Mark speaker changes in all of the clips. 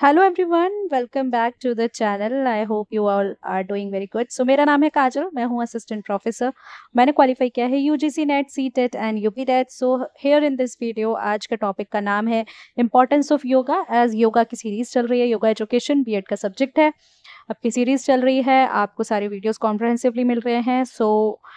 Speaker 1: Hello everyone welcome back to the channel I hope you all are doing very good so मेरा नाम है काजल. मैं हूँ assistant professor मैंने क्वालिफाई किया है UGC NET C TET and UP TET so here in this video आज का टॉपिक का नाम है importance of yoga as yoga की सीरीज़ चल रही है. योगा एजुकेशन बी का सब्जेक्ट है. आपकी सीरीज़ चल रही है. आपको सारे वीडियोज़ कॉम्प्रहेंसिवली मिल रहे हैं. सो so,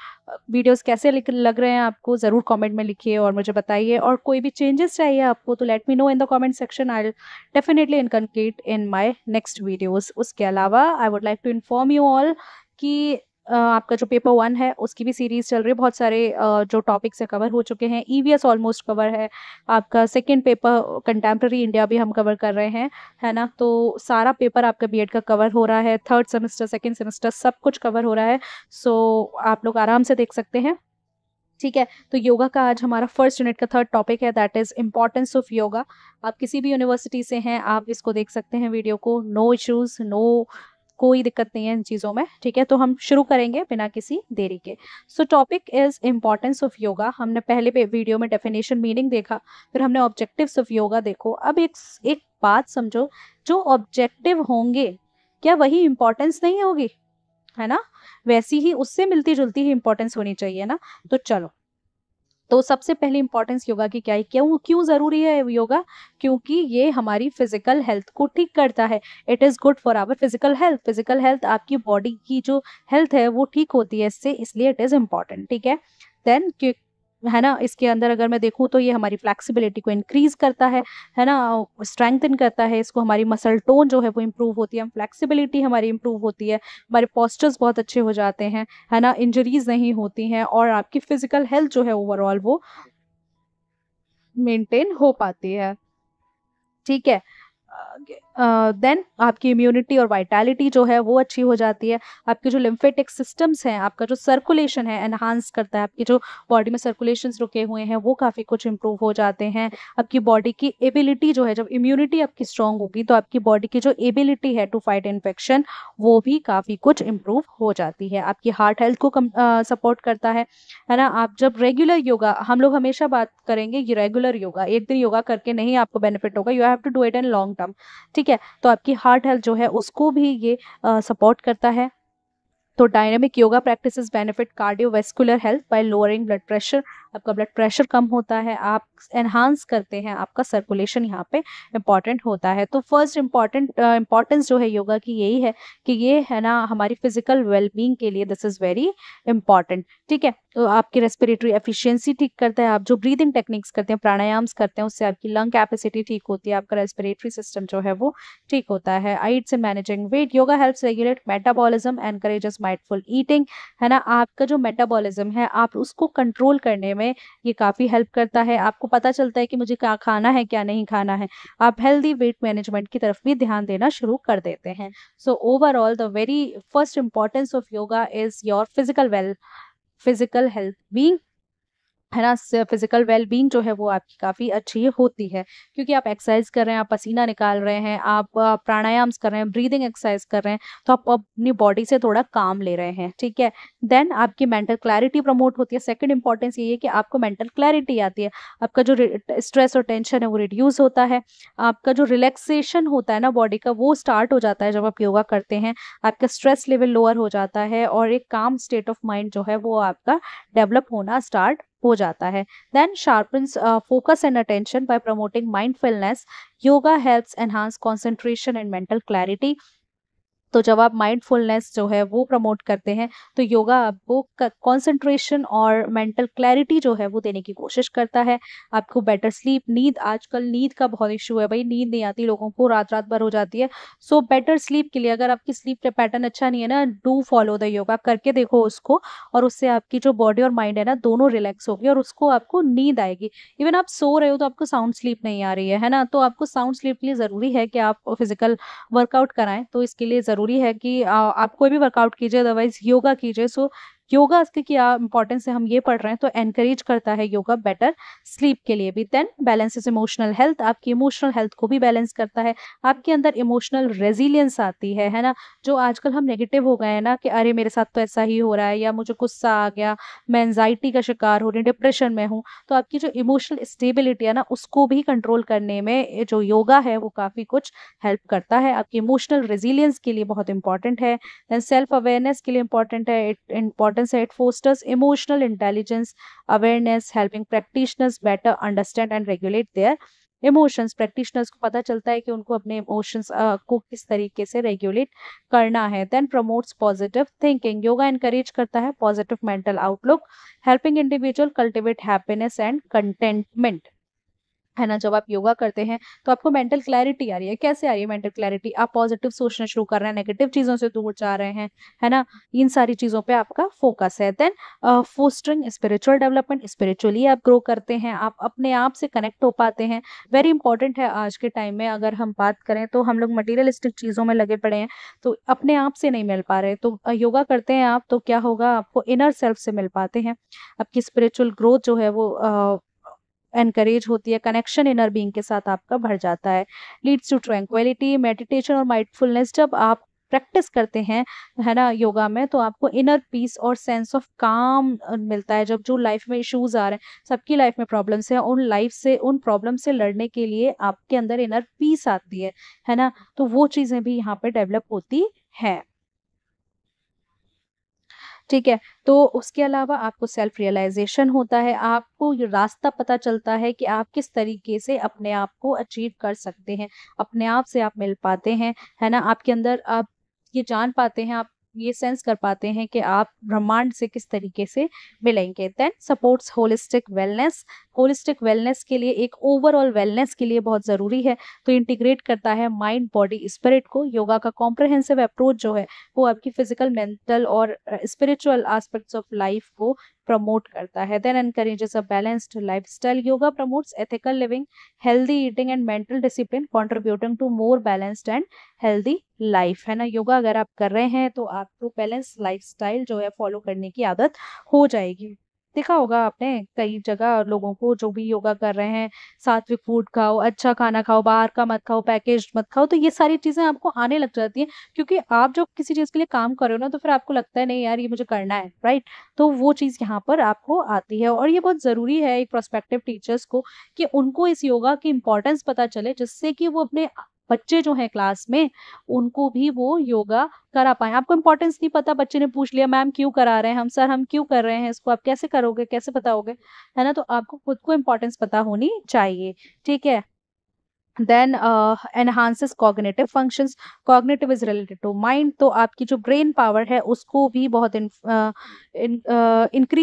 Speaker 1: वीडियोस कैसे लग रहे हैं आपको, ज़रूर कमेंट में लिखिए और मुझे बताइए। और कोई भी चेंजेस चाहिए आपको तो let me know in the comment section I definitely inculcate in my next videos उसके अलावा I would like to inform you all कि आपका जो पेपर वन है, उसकी भी सीरीज़ चल रही है। बहुत सारे जो टॉपिक्स है कवर हो चुके हैं। ईवीएस ऑलमोस्ट कवर है। आपका सेकेंड पेपर कंटेम्प्रेरी इंडिया भी हम कवर कर रहे हैं, है ना? तो सारा पेपर आपका बीएड का कवर हो रहा है। थर्ड सेमेस्टर सेकेंड सेमेस्टर सब कुछ कवर हो रहा है। सो आप लोग आराम से देख सकते हैं। ठीक है? तो योगा का आज हमारा फ़र्स्ट यूनिट का थर्ड टॉपिक है। That is importance of yoga आप किसी भी यूनिवर्सिटी से हैं, आप इसको देख सकते हैं वीडियो को। नो इश्यूज़ नो कोई दिक्कत नहीं है इन चीज़ों में, ठीक है? तो हम शुरू करेंगे बिना किसी देरी के। So topic is importance of yoga हमने पहले पे वीडियो में डेफिनेशन मीनिंग देखा, फिर हमने ऑब्जेक्टिव्स ऑफ़ योगा देखो। अब एक एक बात समझो, जो ऑब्जेक्टिव होंगे, क्या वही इम्पोर्टेंस नहीं होगी? है ना? वैसी ही, उससे मिलती जुलती ही इम्पोर्टेंस होनी चाहिए ना? तो चलो। तो सबसे पहले इंपॉर्टेंस योगा की क्या है क्यों क्यों ज़रूरी है योगा? क्योंकि ये हमारी फ़िज़िकल हेल्थ को ठीक करता है। It is good for our physical health physical health आपकी बॉडी की जो हेल्थ है वो ठीक होती है, इससे इसलिए इट इज़ इंपॉर्टेंट ठीक है? देन है ना? इसके अंदर अगर मैं देखूँ तो ये हमारी फ्लैक्सिबिलिटी को इंक्रीज करता है है ना? स्ट्रेंथन करता है, इसको हमारी मसल टोन जो है वो इम्प्रूव होती है फ्लैक्सिबिलिटी हमारी इम्प्रूव होती है, हमारे पॉस्चर्स बहुत अच्छे हो जाते हैं, है ना? इंजरीज नहीं होती हैं और आपकी फ़िज़िकल हेल्थ जो है ओवरऑल वो मेंटेन हो पाती है। ठीक है? देन uh, आपकी इम्यूनिटी और वाइटैलिटी जो है वो अच्छी हो जाती है। आपके जो लिम्फेटिक सिस्टम्स हैं आपका जो सर्कुलेशन है एनहांस करता है आपकी जो बॉडी में सर्कुलेशन रुके हुए हैं वो काफ़ी कुछ इम्प्रूव हो जाते हैं। आपकी बॉडी की एबिलिटी जो है जब इम्यूनिटी आपकी स्ट्रॉन्ग होगी तो आपकी बॉडी की जो एबिलिटी है टू फाइट इन्फेक्शन वो भी काफ़ी कुछ इम्प्रूव हो जाती है। आपकी हार्ट हेल्थ को कम सपोर्ट करता है है ना? आप जब रेगुलर योगा हम लोग हमेशा बात करेंगे ये रेगुलर योगा एक दिन योगा करके नहीं आपको बेनिफिट होगा you have to do it in long term ठीक है? तो आपकी हार्ट हेल्थ जो है, उसको भी ये सपोर्ट करता है। तो dynamic yoga practices benefit cardiovascular health by lowering blood pressure आपका ब्लड प्रेशर कम होता है, आप एनहांस करते हैं, आपका सर्कुलेशन यहाँ पे इंपॉर्टेंट होता है। तो फ़र्स्ट इंपॉर्टेंट इम्पॉर्टेंस जो है योगा की यही है कि ये है ना हमारी फ़िज़िकल वेलबींग के लिए दिस इज़ वेरी इंपॉर्टेंट ठीक है? तो आपकी रेस्पिरेटरी एफिशिएंसी ठीक करता है, आप जो ब्रीदिंग टेक्निक्स करते हैं, प्राणायाम्स करते हैं, उससे आपकी लंग कैपेसिटी ठीक होती है, आपका रेस्पिरेटरी सिस्टम जो है वो ठीक होता है। Aids in managing weight yoga helps regulate metabolism encourages mindful eating है ना? आपका जो मेटाबॉलिज्म है, आप उसको कंट्रोल करने में में ये काफ़ी हेल्प करता है। आपको पता चलता है कि मुझे क्या खाना है, क्या नहीं खाना है। आप हेल्दी वेट मैनेजमेंट की तरफ़ भी ध्यान देना शुरू कर देते हैं। So overall the very first importance of yoga is your physical well physical health being है ना फ़िज़िकल वेलबींग जो है वो आपकी काफ़ी अच्छी होती है। क्योंकि आप एक्सरसाइज कर रहे हैं, आप पसीना निकाल रहे हैं, आप प्राणायाम कर रहे हैं ब्रीदिंग एक्सरसाइज कर रहे हैं तो आप अपनी बॉडी से थोड़ा काम ले रहे हैं, ठीक है? देन आपकी मेंटल क्लैरिटी प्रमोट होती है। सेकेंड इंपॉर्टेंस ये है कि आपको मेंटल क्लैरिटी आती है। आपका जो स्ट्रेस और टेंशन है वो रिड्यूस होता है। आपका जो रिलैक्सेशन होता है ना बॉडी का, वो स्टार्ट हो जाता है जब आप योगा करते हैं। आपका स्ट्रेस लेवल लोअर हो जाता है और एक काम स्टेट ऑफ़ माइंड जो है वो आपका डेवलप होना स्टार्ट हो जाता है। Then sharpens focus and attention by promoting mindfulness yoga helps enhance concentration and mental clarity तो जब आप माइंडफुलनेस जो है वो प्रमोट करते हैं तो योगा आपको कंसंट्रेशन और मेंटल क्लैरिटी जो है वो देने की कोशिश करता है। आपको बेटर स्लीप नींद, आजकल नींद का बहुत इशू है भाई, नींद नहीं आती, लोगों को रात रात भर हो जाती है। सो बेटर स्लीप के लिए अगर आपकी स्लीप का पैटर्न अच्छा नहीं है ना डू फॉलो द योगा करके देखो उसको और उससे आपकी जो बॉडी और माइंड है ना, दोनों रिलैक्स होगी और उसको आपको नींद आएगी। इवन आप सो रहे हो तो आपको साउंड स्लीप नहीं आ रही है है ना? तो आपको साउंड स्लीप के लिए ज़रूरी है कि आप फ़िज़िकल वर्कआउट कराएँ तो इसके लिए ज़रूरी है कि आप कोई भी वर्कआउट कीजिए अदरवाइज़ योगा कीजिए। सो योगा की क्या इंपॉर्टेंस है हम ये पढ़ रहे हैं तो एनकरेज करता है योगा बेटर स्लीप के लिए भी। देन बैलेंस इमोशनल हेल्थ आपकी इमोशनल हेल्थ को भी बैलेंस करता है। आपके अंदर इमोशनल रेजिलियंस आती है है ना? जो आजकल हम नेगेटिव हो गए हैं ना कि, अरे, मेरे साथ तो ऐसा ही हो रहा है या, मुझे गुस्सा आ गया, मैं एनजाइटी का शिकार हो रही हूँ डिप्रेशन में हूँ। तो आपकी जो इमोशनल स्टेबिलिटी है ना, उसको भी कंट्रोल करने में जो योगा है, वो काफ़ी कुछ हेल्प करता है। आपकी इमोशनल रेजिलियंस के लिए बहुत इंपॉर्टेंट है। देन सेल्फ अवेयरनेस के लिए इंपॉर्टेंट है। इट इंपॉर्टेंस है it fosters emotional intelligence awareness helping practitioners better understand and regulate their emotions practitioners को पता चलता है कि उनको अपने इमोशंस को किस तरीके से रेगुलेट करना है। Then promotes positive thinking yoga encourage करता है positive mental outlook helping individual cultivate happiness and contentment है ना, जब आप योगा करते हैं तो आपको मेंटल क्लैरिटी आ रही है। कैसे आ रही है मेंटल क्लैरिटी आप पॉजिटिव सोचना शुरू कर रहे हैं नेगेटिव चीज़ों से दूर जा रहे हैं, है ना? इन सारी चीज़ों पे आपका फोकस है। Then fostering spiritual development spiritually आप ग्रो करते हैं, आप अपने आप से कनेक्ट हो पाते हैं। वेरी इंपॉर्टेंट है आज के टाइम में अगर हम बात करें तो हम लोग मटीरियलिस्टिक चीज़ों में लगे पड़े हैं तो अपने आप से नहीं मिल पा रहे। तो योगा करते हैं आप तो क्या होगा? आपको इनर सेल्फ से मिल पाते हैं। आपकी स्पिरिचुअल ग्रोथ जो है वो एनकरेज होती है कनेक्शन इनर बींग के साथ आपका बढ़ जाता है। लीड्स टू ट्रैंक्विलिटी मेडिटेशन और माइंडफुलनेस जब आप प्रैक्टिस करते हैं, है ना योगा में तो आपको इनर पीस और सेंस ऑफ़ काम मिलता है। जब जो लाइफ में इश्यूज़ आ रहे हैं, सबकी लाइफ में प्रॉब्लम्स हैं, उन लाइफ से, उन प्रॉब्लम से लड़ने के लिए आपके अंदर इनर पीस आती है है ना? तो वो चीज़ें भी यहाँ पे डेवलप होती हैं। ठीक है? तो उसके अलावा आपको सेल्फ रियलाइजेशन होता है, आपको ये रास्ता पता चलता है कि आप किस तरीके से अपने आप को अचीव कर सकते हैं, अपने आप से आप मिल पाते हैं, है ना? आपके अंदर आप ये जान पाते हैं, आप ये सेंस कर पाते हैं कि आप ब्रह्मांड से किस तरीके से मिलेंगे। Then supports holistic wellness holistic wellness के लिए एक ओवरऑल वेलनेस के लिए बहुत ज़रूरी है। तो इंटीग्रेट करता है माइंड बॉडी स्पिरिट को। योगा का कॉम्प्रहेंसिव अप्रोच जो है, वो आपकी फ़िज़िकल मेंटल और स्पिरिचुअल एस्पेक्ट्स ऑफ़ लाइफ को प्रमोट करता है। Then encourages a balanced lifestyle yoga promotes ethical living healthy eating and mental discipline contributing to more balanced and healthy life है ना? योगा अगर आप कर रहे हैं तो आपको बैलेंस लाइफस्टाइल जो है फॉलो करने की आदत हो जाएगी। देखा होगा आपने, कई जगह लोगों को जो भी योगा कर रहे हैं, सात्विक फ़ूड खाओ अच्छा खाना खाओ, बाहर का मत खाओ पैकेज मत खाओ तो ये सारी चीज़ें आपको आने लग जाती हैं, क्योंकि आप जो किसी चीज़ के लिए काम कर रहे हो ना तो फिर आपको लगता है, नहीं यार, ये मुझे करना है राइट तो वो चीज़ यहाँ पर आपको आती है और ये बहुत ज़रूरी है एक प्रोस्पेक्टिव टीचर्स को कि उनको इस योगा की इम्पोर्टेंस पता चले, जिससे कि वो अपने बच्चे जो हैं क्लास में, उनको भी वो योगा करा पाए। आपको इम्पोर्टेंस नहीं पता बच्चे ने पूछ लिया, मैम क्यों करा रहे हैं हम? सर, हम क्यों कर रहे हैं इसको? आप कैसे करोगे? कैसे बताओगे? है ना? तो आपको खुद को इम्पोर्टेंस पता होनी चाहिए। ठीक है? Then enhances cognitive functions cognitive is related to mind तो आपकी जो ब्रेन पावर है उसको भी बहुत इंक्रीज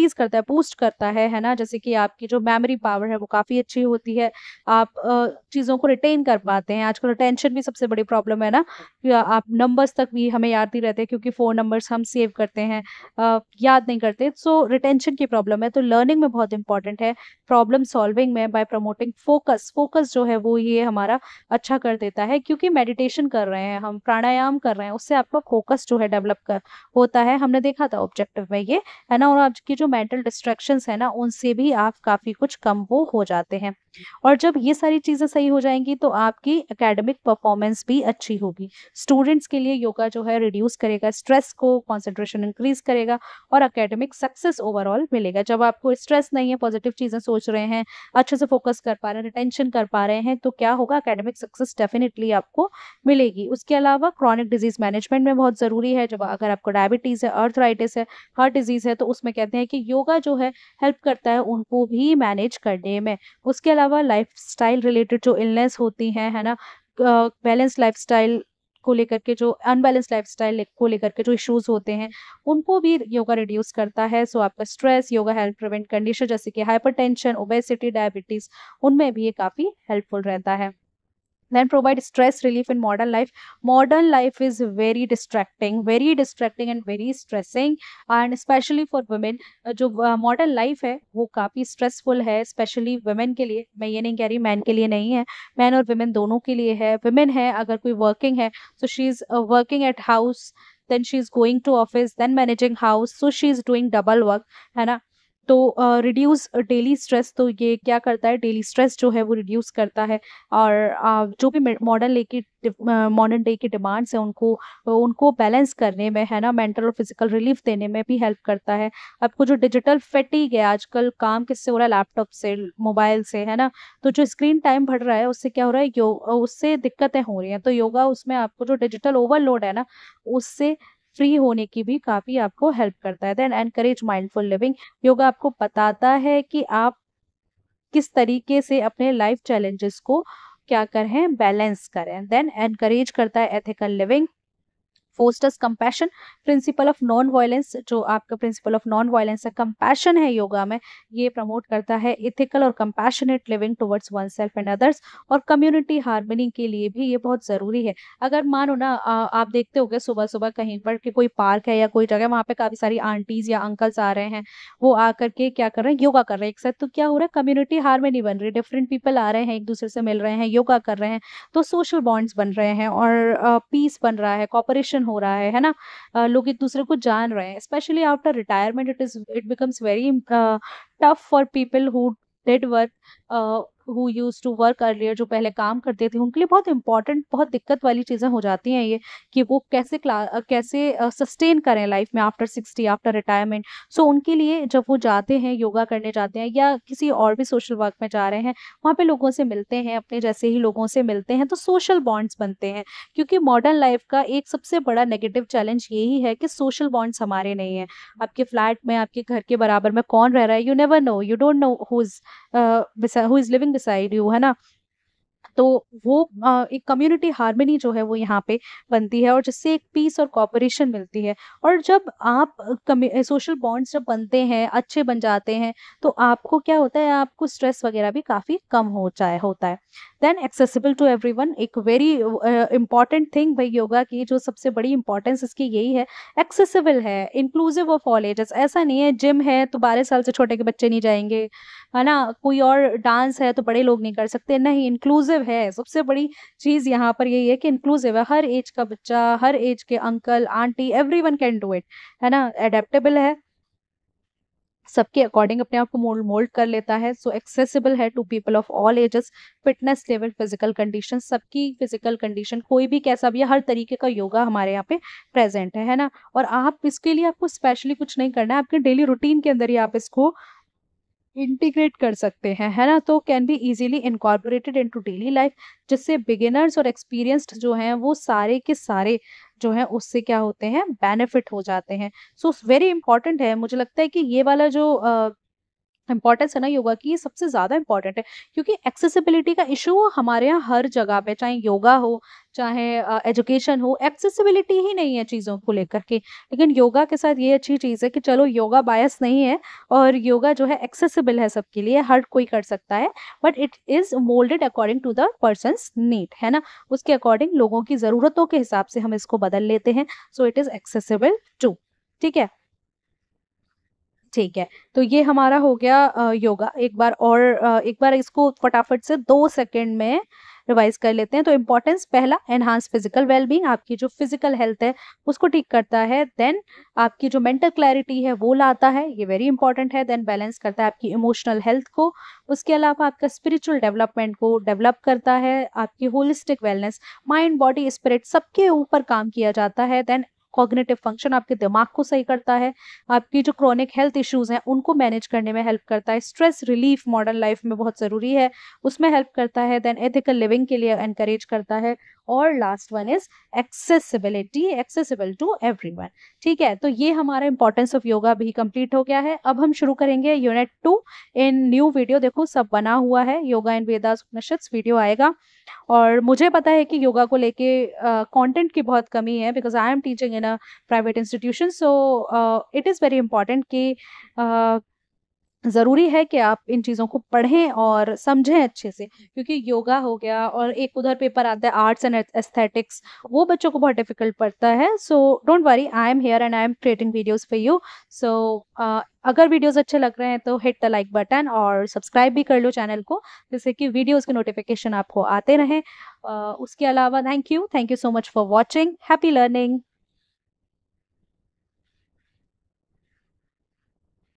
Speaker 1: uh, uh, करता है बूस्ट करता है है ना? जैसे कि आपकी जो मेमोरी पावर है वो काफ़ी अच्छी होती है। आप uh, चीज़ों को रिटेन कर पाते हैं। आजकल रिटेंशन भी सबसे बड़ी प्रॉब्लम है ना? आप नंबर्स तक भी हमें याद नहीं रहते क्योंकि फ़ोन नंबर्स हम सेव करते हैं uh, याद नहीं करते। सो रिटेंशन की प्रॉब्लम है तो लर्निंग में बहुत इंपॉर्टेंट है। प्रॉब्लम सॉल्विंग में बाय प्रमोटिंग फोकस फोकस जो है वो ये हमारा हमारा अच्छा कर देता है, क्योंकि मेडिटेशन कर रहे हैं हम, प्राणायाम कर रहे हैं, उससे आपका फोकस जो है डेवलप कर, होता है। हमने देखा था ऑब्जेक्टिव में ये, है ना? और आपकी जो मेंटल डिस्ट्रैक्शंस है ना, उनसे भी आप काफ़ी कुछ कम वो हो जाते हैं। और जब ये सारी चीज़ें सही हो जाएँगी तो आपकी एकेडमिक परफॉर्मेंस भी अच्छी होगी। स्टूडेंट्स के लिए योगा जो है रिड्यूस करेगा स्ट्रेस को कॉन्सेंट्रेशन इंक्रीज करेगा और अकेडमिक सक्सेस ओवरऑल मिलेगा। जब आपको स्ट्रेस नहीं है पॉजिटिव चीज़ें सोच रहे हैं, अच्छे से फोकस कर पा रहे हैं रिटेंशन कर पा रहे हैं तो क्या होगा? अकेडमिक सक्सेस डेफिनेटली आपको मिलेगी। उसके अलावा क्रॉनिक डिज़ीज़ मैनेजमेंट में बहुत ज़रूरी है, जब अगर आपको डायबिटीज़ है अर्थराइटिस है हार्ट डिज़ीज़ है तो उसमें कहते हैं कि योगा जो है हेल्प करता है उनको भी मैनेज करने में। उसके अलावा लाइफ रिलेटेड जो इलनेस होती हैं, है ना बैलेंस लाइफ स्टाइल को लेकर के जो अनबैलेंस लाइफ स्टाइल को लेकर के जो इश्यूज़ होते हैं, उनको भी योगा रिड्यूस करता है। सो आपका stress yoga help prevent condition जैसे कि हाइपरटेंशन ओबेसिटी डायबिटीज़ उनमें भी ये काफ़ी हेल्पफुल रहता है। Then provide stress relief in modern life modern life is very distracting very distracting and very stressing and especially for women जो मॉडर्न लाइफ है वो काफ़ी स्ट्रेसफुल है स्पेशली वुमेन के लिए मैं ये नहीं कह रही मैन के लिए नहीं है मैन और वुमेन दोनों के लिए है वुमेन है अगर कोई वर्किंग है so she is uh, working at house then she is going to office then managing house so she is doing double work है ना तो रिड्यूस डेली स्ट्रेस तो ये क्या करता है? डेली स्ट्रेस जो है वो रिड्यूस करता है और जो भी मॉडर्न डे की मॉडर्न डे की डिमांड्स हैं उनको उनको बैलेंस करने में, है ना मेंटल और फ़िज़िकल रिलीफ देने में भी हेल्प करता है। आपको जो डिजिटल फेटिक है, आजकल काम किससे हो रहा है? लैपटॉप से मोबाइल से, है ना? तो जो स्क्रीन टाइम बढ़ रहा है, उससे क्या हो रहा है? उससे दिक्कतें हो रही हैं। तो योगा उसमें आपको जो डिजिटल ओवरलोड है ना, उससे फ्री होने की भी काफ़ी आपको हेल्प करता है। Then encourage mindful living yoga आपको बताता है कि आप किस तरीके से अपने लाइफ चैलेंजेस को क्या करें बैलेंस करें। देन एनकरेज करता है ethical living fosters compassion principle of non violence जो आपका प्रिंसिपल ऑफ़ नॉन वायलेंस है कंपैशन है योगा में, ये प्रमोट करता है इथिकल और compassionate living towards oneself and others और कम्युनिटी हार्मनी के लिए भी ये बहुत ज़रूरी है। अगर मानो ना आप देखते हो सुबह सुबह कहीं पर कि कोई पार्क है या कोई जगह वहाँ पे काफ़ी सारी आंटीज या अंकल्स आ रहे हैं, वो आकर के क्या कर रहे हैं योगा कर रहे हैं एक साथ तो क्या हो रहा है कम्युनिटी हारमोनी बन रही है डिफरेंट पीपल आ रहे हैं, एक दूसरे से मिल रहे हैं योगा कर रहे हैं तो सोशल बॉन्ड्स बन रहे हैं और पीस बन रहा है कॉपरेशन हो रहा है है ना? लोग एक दूसरे को जान रहे हैं specially after retirement it is it becomes very tough for people who did work who use to work earlier जो पहले काम करते थे, उनके लिए बहुत इंपॉर्टेंट बहुत दिक्कत वाली चीज़ें हो जाती हैं ये, कि वो कैसे कैसे सस्टेन करें लाइफ में after sixty after retirement so उनके लिए जब वो जाते हैं योगा करने जाते हैं या किसी और भी सोशल वर्क में जा रहे हैं, वहाँ पे लोगों से मिलते हैं, अपने जैसे ही लोगों से मिलते हैं तो सोशल बॉन्ड्स बनते हैं. क्योंकि मॉडर्न लाइफ का एक सबसे बड़ा नेगेटिव चैलेंज यही है कि सोशल बॉन्ड्स हमारे नहीं हैं. आपके फ्लैट में, आपके घर के बराबर में कौन रह रहा है? You never know you don't know who is who is living beside you है ना? तो वो आ, एक कम्युनिटी हार्मनी जो है वो यहाँ पे बनती है और जिससे एक पीस और कॉपरेशन मिलती है। और जब आप सोशल बॉन्ड्स जब बनते हैं अच्छे बन जाते हैं तो आपको क्या होता है आपको स्ट्रेस वगैरह भी काफ़ी कम हो जाए होता है। देन एक्सेसिबल टू एवरीवन एक वेरी इंपॉर्टेंट थिंग भाई योगा की जो सबसे बड़ी इंपॉर्टेंस इसकी यही है एक्सेसिबल है इंक्लूसिव ऑफ़ ऑल एजेस ऐसा नहीं है जिम है तो बारह साल से छोटे के बच्चे नहीं जाएँगे, है ना? कोई और डांस है तो बड़े लोग नहीं कर सकते। नहीं इंक्लूसिव है। सबसे बड़ी चीज़ यहाँ पर यही है कि इंक्लूसिव है। हर एज का बच्चा, हर एज के uncle aunty everyone can do it है ना? एडेप्टेबल है। सबके अकॉर्डिंग अपने आप को मोल्ड मोल्ड कर लेता है। सो एक्सेसिबल है to people of all ages fitness level physical condition सबकी फ़िज़िकल कंडीशन कोई भी कैसा भी हर तरीके का योगा हमारे यहाँ पे प्रेजेंट है है ना? और आप इसके लिए आपको स्पेशली कुछ नहीं करना है, आपके डेली रूटीन के अंदर ही आप इसको इंटीग्रेट कर सकते हैं, है ना? तो can be easily incorporated into daily life जिससे बिगिनर्स और एक्सपीरियंस्ड जो हैं, वो सारे के सारे जो है, उससे क्या होते हैं बेनिफिट हो जाते हैं। सो वेरी इंपॉर्टेंट है। मुझे लगता है कि ये वाला जो इंपॉर्टेंस है ना योगा की, ये सबसे ज़्यादा इंपॉर्टेंट है। क्योंकि एक्सेसिबिलिटी का इशू हमारे यहाँ हर जगह पे, चाहे योगा हो, चाहे एजुकेशन हो एक्सेसिबिलिटी ही नहीं है चीज़ों को लेकर के। लेकिन योगा के साथ ये अच्छी चीज़ है कि चलो योगा बायस नहीं है और योगा जो है एक्सेसिबल है सबके लिए, हर कोई कर सकता है but it is moulded according to the person need है ना? उसके अकॉर्डिंग लोगों की ज़रूरतों के हिसाब से हम इसको बदल लेते हैं so it is accessible to ठीक है? ठीक है तो ये हमारा हो गया योगा। एक बार और एक बार इसको फटाफट से दो सेकंड में रिवाइज कर लेते हैं। तो इम्पोर्टेंस, पहला एनहांस फ़िज़िकल वेलबींग आपकी जो फ़िज़िकल हेल्थ है, उसको ठीक करता है। देन आपकी जो मेंटल क्लैरिटी है, वो लाता है। ये वेरी इंपॉर्टेंट है। देन बैलेंस करता है आपकी इमोशनल हेल्थ को। उसके अलावा आपका स्पिरिचुअल डेवलपमेंट को डेवलप करता है। आपकी holistic wellness mind body spirit सबके ऊपर काम किया जाता है। देन कॉग्नेटिव फ़ंक्शन आपके दिमाग को सही करता है, आपकी जो क्रॉनिक हेल्थ इश्यूज़ हैं, उनको मैनेज करने में हेल्प करता है। स्ट्रेस रिलीफ मॉडर्न लाइफ में बहुत ज़रूरी है, उसमें हेल्प करता है देन एथिकल लिविंग के लिए एनकरेज करता है। और last one is accessibility accessible to everyone ठीक है तो ये हमारा इंपॉर्टेंस ऑफ़ योगा भी कंप्लीट हो गया है। अब हम शुरू करेंगे unit two in new video देखो सब बना हुआ है। Yoga in Vedas Upanishad video आएगा। और मुझे पता है कि योगा को लेके कंटेंट uh, की बहुत कमी है because I am teaching in a private institution so it is very important कि uh, ज़रूरी है कि आप इन चीज़ों को पढ़ें और समझें अच्छे से क्योंकि योगा हो गया और एक उधर पेपर आता है आर्ट्स एंड एस्थेटिक्स वो बच्चों को बहुत डिफ़िकल्ट पड़ता है। So don't worry I am here and I am creating videos for you so अगर वीडियोस अच्छे लग रहे हैं तो हिट द लाइक बटन और सब्सक्राइब भी कर लो चैनल को जिससे कि वीडियोस के नोटिफिकेशन आपको आते रहें। uh, उसके अलावा thank you thank you so much for watching happy learning